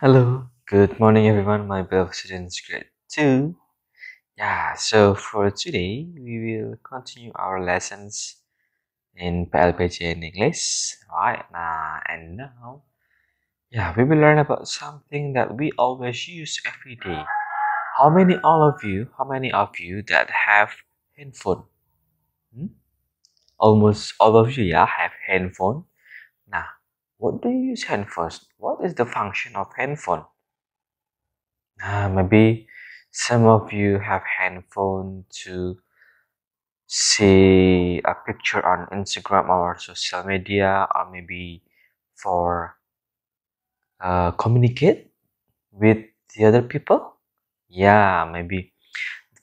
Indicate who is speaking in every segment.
Speaker 1: Hello, good morning everyone, my beloved students grade 2. Yeah, so for today we will continue our lessons in PLBJ in English, right? Nah, and now, yeah, we will learn about something that we always use every day. How many all of you, how many of you that have handphone? Hmm? Almost all of you, yeah, have handphone. What do you use handphones? What is the function of handphone? Uh, maybe some of you have handphone to see a picture on Instagram or social media, or maybe for uh, communicate with the other people. Yeah, maybe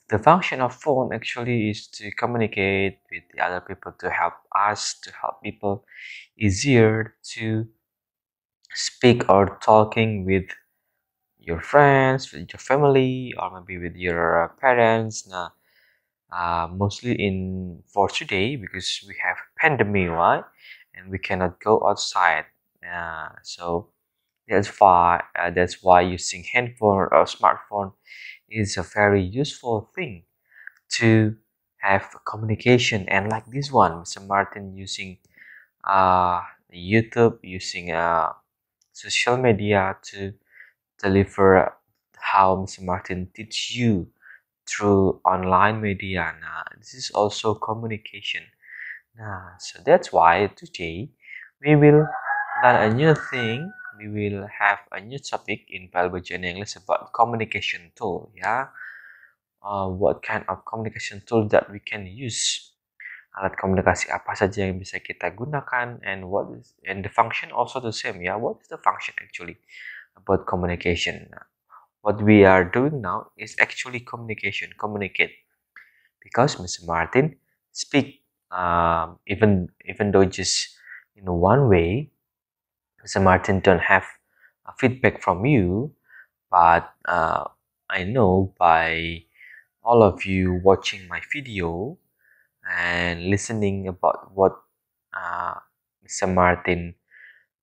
Speaker 1: the function of phone actually is to communicate with the other people to help us to help people easier to speak or talking with your friends, with your family, or maybe with your parents. Nah, uh, mostly in for today because we have pandemic, right? And we cannot go outside. Uh, so that's why uh, that's why using handphone or smartphone is a very useful thing to have communication. And like this one, Mr. Martin using uh, YouTube, using uh, social media to deliver how Mr. Martin teach you through online media. Nah, this is also communication. Nah, so that's why today we will learn a new thing. We will have a new topic in Biology and English about communication tool. Yeah, uh, what kind of communication tool that we can use? Alat komunikasi apa saja yang bisa kita gunakan and what is and the function also the same. Yeah, what is the function actually? about communication. What we are doing now is actually communication, communicate. Because Mr. Martin speak um, even even though just in one way, Mr. Martin don't have feedback from you, but uh, I know by all of you watching my video and listening about what uh, Mr. Martin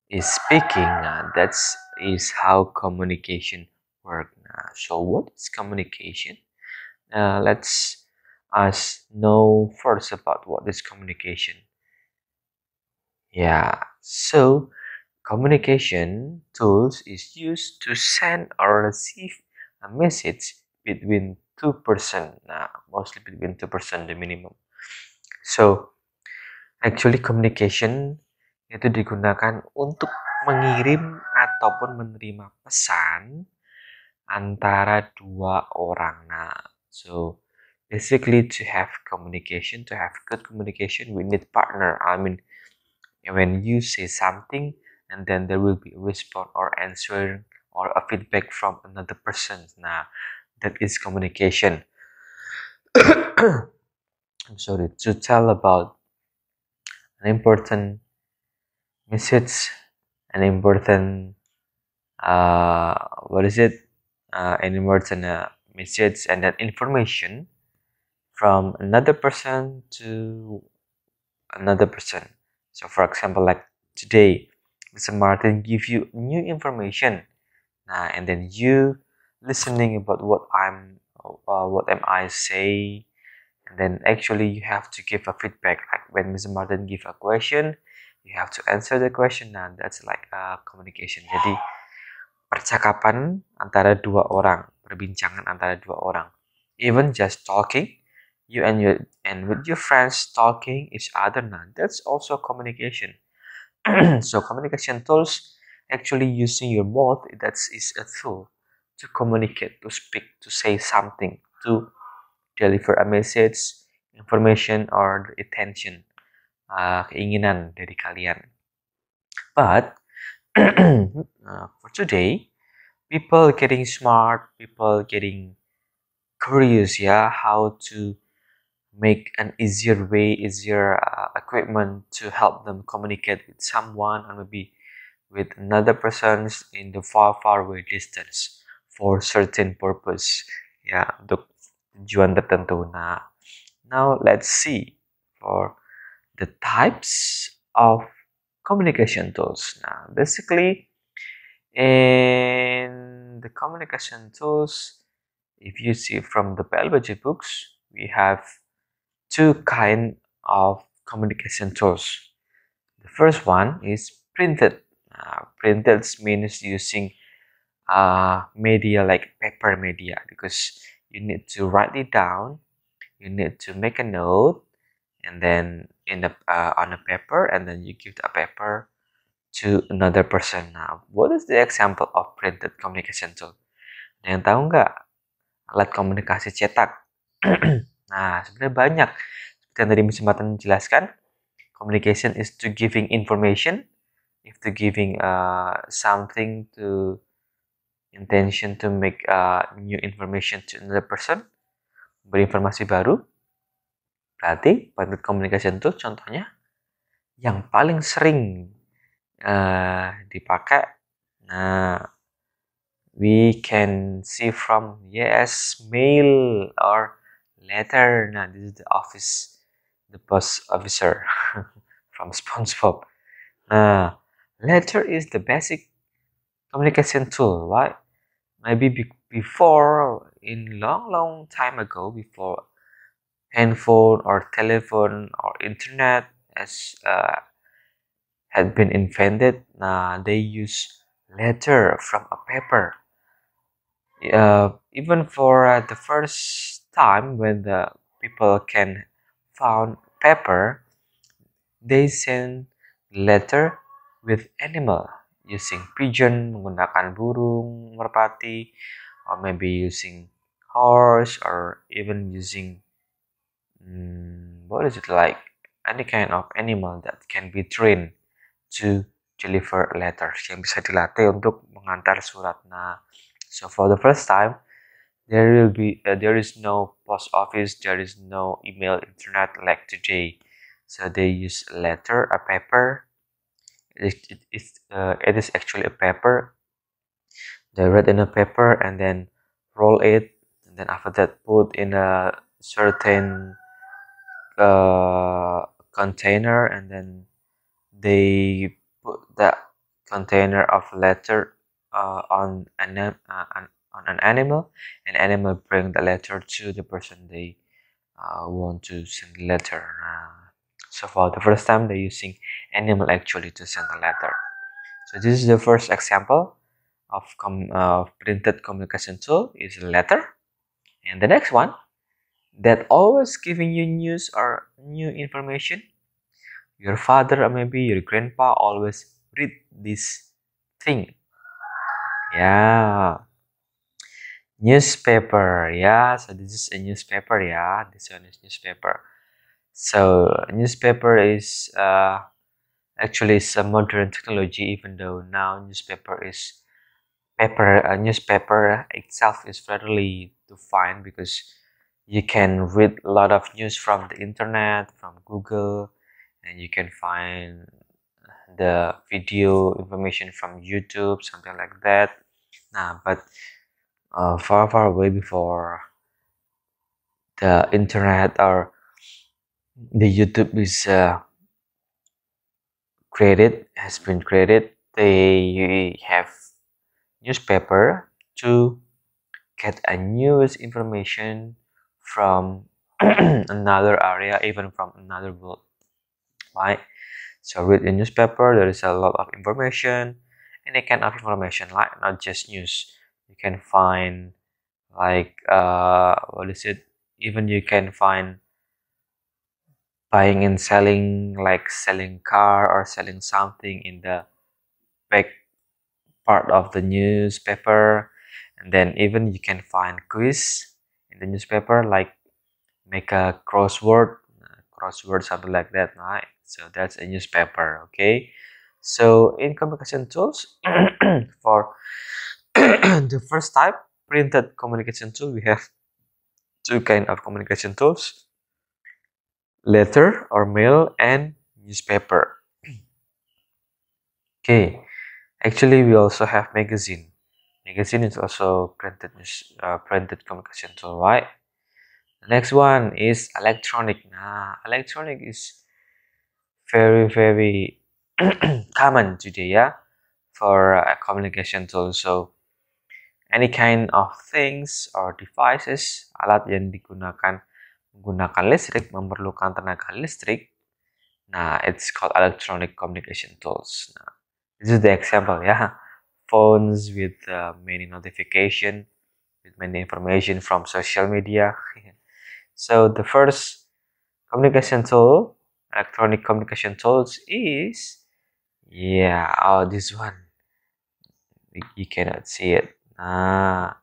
Speaker 1: is speaking uh, that's is how communication work uh, so what is communication uh, let's us know first about what is communication yeah so communication tools is used to send or receive a message between two person nah, mostly between two person the minimum so actually communication itu digunakan untuk mengirim ataupun menerima pesan antara dua orang. Nah, so basically to have communication, to have good communication, we need partner. I mean, when you say something and then there will be a response or answer or a feedback from another person. now that is communication. I'm sorry to tell about an important message an important uh, what is it uh, an important uh, message and that information from another person to another person so for example like today mr martin give you new information. Uh, and then you listening about what i'm uh, what am i say and then actually you have to give a feedback. Like when mr martin give a question you have to answer the question. Nah that's like a communication. Jadi percakapan antara dua orang perbincangan antara dua orang. Even just talking you and your and with your friends talking each other nah that's also communication so communication tools actually using your mouth that is a tool to communicate to speak to say something to deliver a message information or attention uh, keinginan dari kalian. But uh, for today, people getting smart, people getting curious, yeah, how to make an easier way, easier uh, equipment to help them communicate with someone and maybe with another person in the far, far away distance for certain purpose, untuk tujuan tertentu. Nah, now let's see for the types of communication tools. Now, basically, in the communication tools if you see from the PLBJ books we have two kind of communication tools. The first one is printed. Uh, printed means using uh, media like paper media because you need to write it down you need to make a note and then in the uh, on a paper and then you give the paper to another person. Now what is the example of printed communication tool? Yang tahu nggak? Alat komunikasi cetak nah sebenarnya banyak. Seperti yang tadi Mbak menjelaskan communication is to giving information. If to giving uh, something to intention to make uh, new information to another person berinformasi baru. Berarti public communication itu contohnya yang paling sering uh, dipakai. Nah we can see from yes mail or letter nah this is the office the post officer from SpongeBob. Nah letter is the basic communication tool. Right maybe be before in long long time ago before handphone or telephone or internet as uh, had been invented uh, they use letter from a paper. Uh, even for uh, the first time when the people can found paper they send letter with animal using pigeon menggunakan burung merpati or maybe using horse or even using um, what is it like? Any kind of animal that can be trained to deliver letters yang bisa dilatih untuk mengantar surat. Nah so for the first time there will be uh, there is no post office there is no email internet like today. So they use a letter a paper. It, it, it, uh, it is actually a paper. They write in a paper and then roll it. And then after that put in a certain uh, container and then they put that container of letter uh, on an, uh, on an animal and animal bring the letter to the person they uh, want to send the letter uh, so for the first time they're using animal actually to send the letter. So this is the first example of, com of printed communication tool is a letter. And the next one that always giving you news or new information. Your father or maybe your grandpa always read this thing. Yeah. Newspaper. Yeah, so this is a newspaper. Yeah, this one is newspaper so newspaper is uh, actually it's a modern technology even though now newspaper is paper a newspaper itself is readily to find because you can read a lot of news from the internet from google and you can find the video information from youtube something like that nah, but uh, far far away before the internet or the YouTube is uh, created has been created they have newspaper to get a news information from another area even from another world right? So read the newspaper there is a lot of information any kind of information like not just news you can find like uh what is it? Even you can find buying and selling like selling car or selling something in the back part of the newspaper. And then even you can find quiz in the newspaper like make a crossword. Crossword something like that right? So that's a newspaper okay? So in communication tools for the first type printed communication tool. We have two kind of communication tools letter or mail and newspaper. Okay actually we also have magazine. Magazine is also printed uh, printed communication tool right? The next one is electronic. Nah electronic is very very common today yeah for a communication tool. So any kind of things or devices alat yang digunakan menggunakan listrik memerlukan tenaga listrik. Nah it's called electronic communication tools. Nah, this is the example ya. Phones with uh, many notification with many information from social media. So the first communication tool electronic communication tools is yeah oh this one. You cannot see it ah.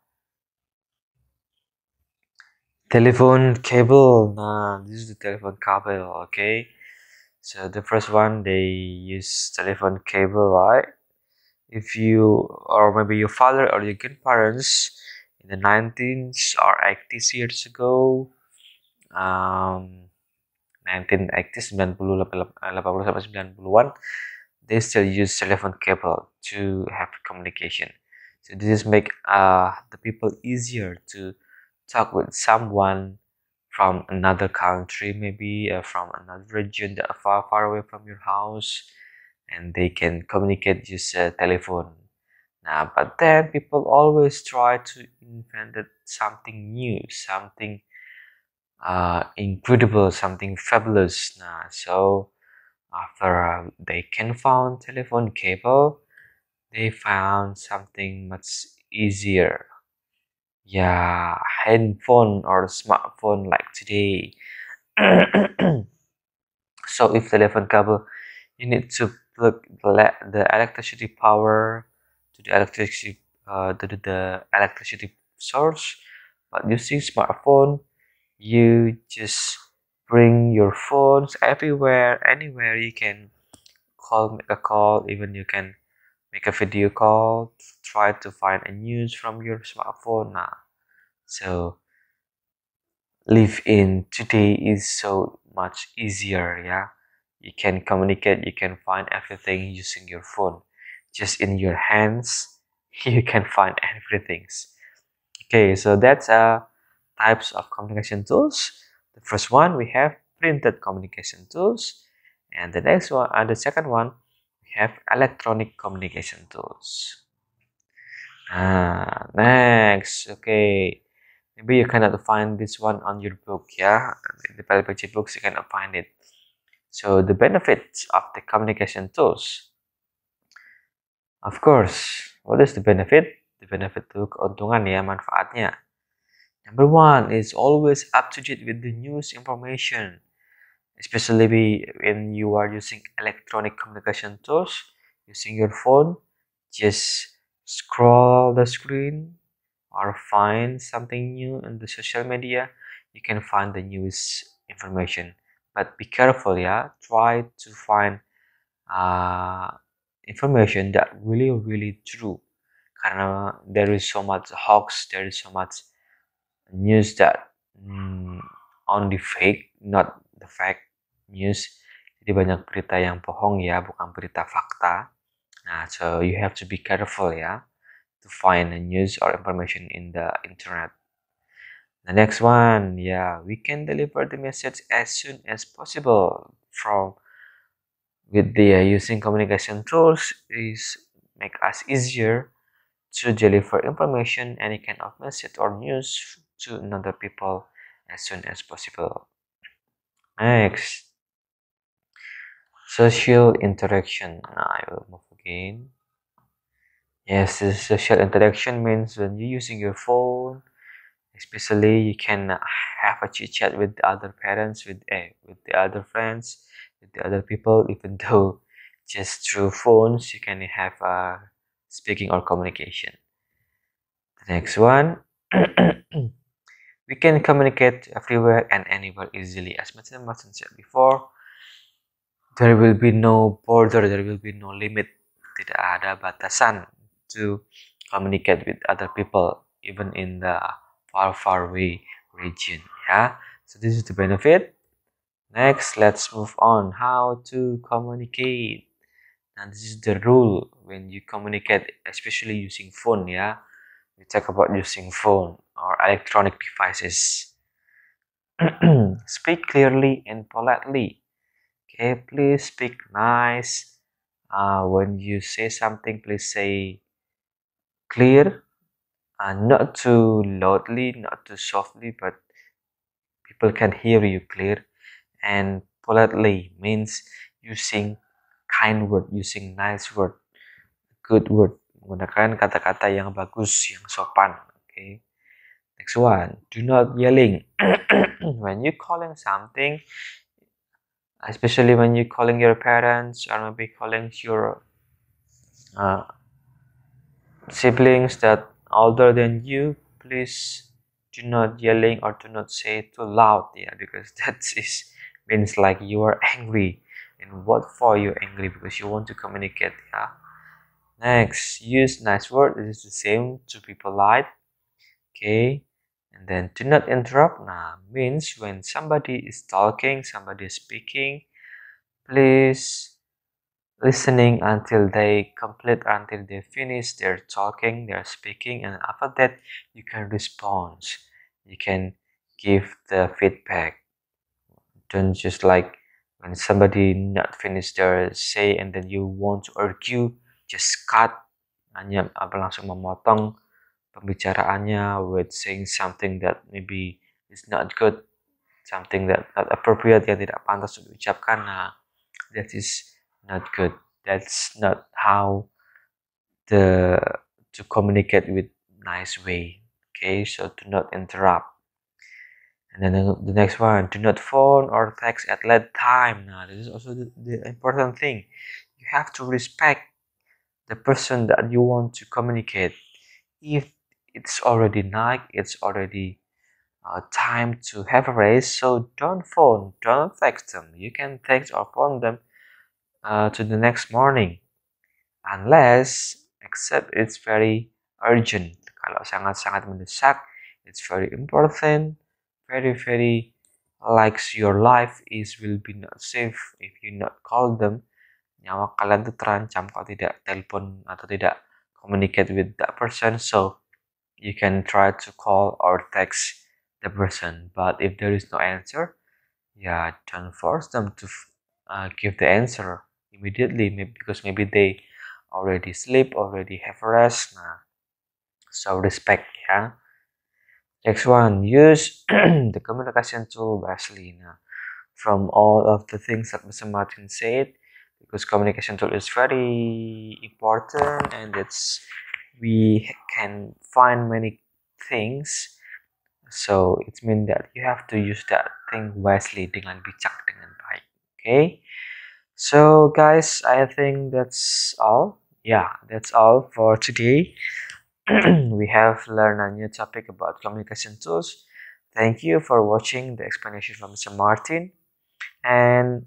Speaker 1: Telephone cable? Nah this is the telephone cable okay? So the first one they use telephone cable right? If you or maybe your father or your grandparents in the 19s or 80s years ago um 1980s 90 80 sampai 90-an they still use telephone cable to have communication so this is make uh, the people easier to talk with someone from another country maybe uh, from another region that far far away from your house and they can communicate use uh, telephone. Now but then people always try to invent something new something uh, incredible something fabulous. Now so after uh, they can found telephone cable they found something much easier. Yeah handphone or smartphone like today. So if telephone cable you need to plug the electricity power to the electricity uh, to the electricity source. But using smartphone you just bring your phones everywhere anywhere you can call make a call even you can make a video call try to find a news from your smartphone now so live in today is so much easier yeah. You can communicate you can find everything using your phone. Just in your hands you can find everything. Okay so that's uh types of communication tools. The first one we have printed communication tools. And the next one and the second one have electronic communication tools. Ah next okay. Maybe you cannot find this one on your book yeah? In the PLBJ books you cannot find it. So the benefits of the communication tools. Of course what is the benefit? The benefit itu keuntungan ya manfaatnya. Number one is always up to date with the news information, especially when you are using electronic communication tools, using your phone. Just scroll the screen or find something new in the social media. You can find the news information, but be careful, yeah. Try to find uh, information that really, really true. Karena there is so much hoax, there is so much news that mm, only fake not the fact news. Jadi banyak berita yang bohong ya bukan berita fakta. Nah so you have to be careful ya to find a news or information in the internet. The next one yeah we can deliver the message as soon as possible from with the uh, using communication tools is make us easier to deliver information any kind of message or news to another people as soon as possible. Next, social interaction. I will move again. Yes, this social interaction means when you're using your phone, especially you can have a chit chat with the other parents, with eh, with the other friends, with the other people, even though just through phones you can have a speaking or communication. The next one. We can communicate everywhere and anywhere easily. As mentioned said before, there will be no border, there will be no limit. Tidak ada batasan to communicate with other people, even in the far, far away region. Yeah. So this is the benefit. Next, let's move on. How to communicate. And this is the rule when you communicate, especially using phone. Yeah. We talk about using phone or electronic devices. Speak clearly and politely. Okay, please speak nice, uh, when you say something please say clear. And not too loudly not too softly but people can hear you clear. And politely means using kind word using nice word good word. Menggunakan kata-kata yang bagus yang sopan okay next one do not yelling. When you calling something especially when you calling your parents or maybe calling your uh, siblings that older than you please do not yelling or do not say too loud yeah because that is means like you are angry. And what for you're angry? Because you want to communicate yeah. Next use nice word. This is the same to be polite. Okay and then do not interrupt now means when somebody is talking somebody is speaking please listening until they complete until they finish their talking their speaking and after that you can respond. You can give the feedback. Don't just like when somebody not finish their say and then you want to argue just cut hanya apa langsung memotong pembicaraannya with saying something that maybe is not good something that not appropriate yang tidak pantas untuk diucapkan nah that is not good. That's not how the to communicate with nice way okay? So do not interrupt. And then the next one do not phone or text at late time now this is also the, the important thing. You have to respect the person that you want to communicate. If it's already night it's already uh, time to have a race so don't phone don't text them. You can text or phone them uh, to the next morning. Unless except it's very urgent. Kalau sangat-sangat mendesak it's very important very very likes your life is will be not safe if you not call them. Nyawa kalian tuh terancam kalau tidak telepon atau tidak communicate with that person so you can try to call or text the person. But if there is no answer yeah don't force them to uh, give the answer immediately. Maybe because maybe they already sleep already have rest nah. So respect yeah. Next one use the communication tool now from all of the things that mr martin said because communication tool is very important and it's we can find many things. So it means that you have to use that thing wisely dengan bijak dengan baik. Okay? So guys i think that's all. Yeah that's all for today. We have learned a new topic about communication tools. Thank you for watching the explanation from mr martin. And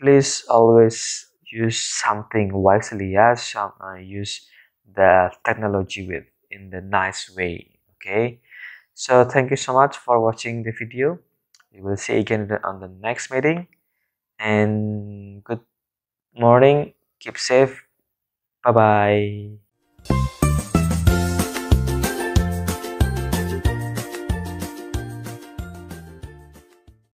Speaker 1: please always use something wisely. Yes some uh, use the technology with in the nice way okay? So thank you so much for watching the video. We will see again on the next meeting. And good morning. Keep safe. Bye bye